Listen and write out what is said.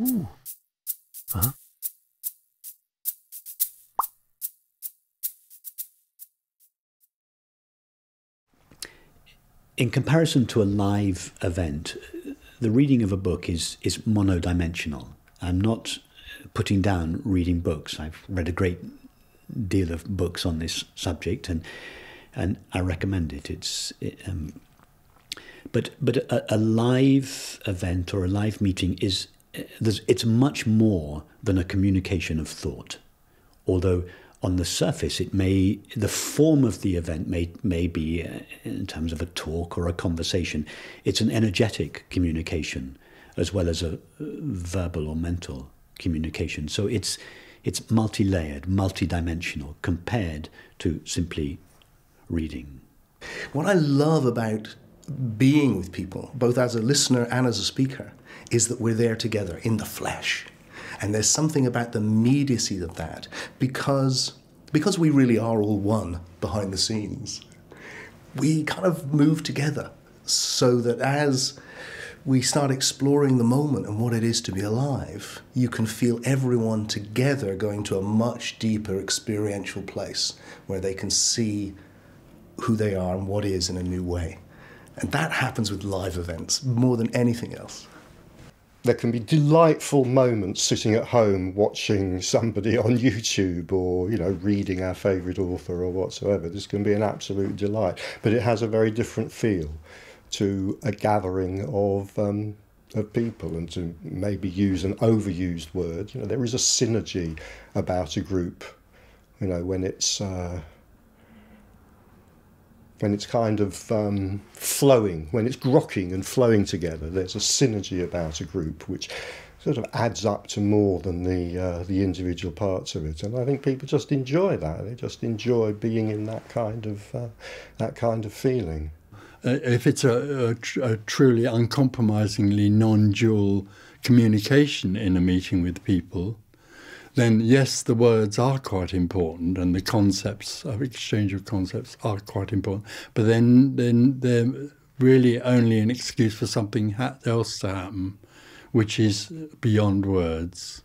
Ooh. Uh-huh. In comparison to a live event, the reading of a book is, is monodimensional. I'm not putting down reading books. I've read a great deal of books on this subject, and and I recommend it. It's it, um, but but a, a, live event or a live meeting is it's much more than a communication of thought, although on the surface, it may the form of the event may may be uh, in terms of a talk or a conversation. It's an energetic communication as well as a verbal or mental communication. So it's it's multi-layered, multi-dimensional compared to simply reading. What I love about being with people, both as a listener and as a speaker, is that we're there together in the flesh. And there's something about the immediacy of that because, because we really are all one behind the scenes. We kind of move together so that as we start exploring the moment and what it is to be alive, you can feel everyone together going to a much deeper experiential place where they can see who they are and what is in a new way. And that happens with live events more than anything else there can be delightful moments sitting at home watching somebody on YouTube or you know reading our favourite author or whatsoever. This can be an absolute delight, but it has a very different feel to a gathering of um, of people, and to maybe use an overused word. You know, there is a synergy about a group. You know, when it's uh, when it's kind of um, flowing, when it's grokking and flowing together, there's a synergy about a group which sort of adds up to more than the uh, the individual parts of it. And I think people just enjoy that. They just enjoy being in that kind of uh, that kind of feeling. Uh, if it's a, a, a truly uncompromisingly non-dual communication in a meeting with people, then yes, the words are quite important and the concepts of exchange of concepts are quite important. But then, then they're really only an excuse for something else to happen, which is beyond words.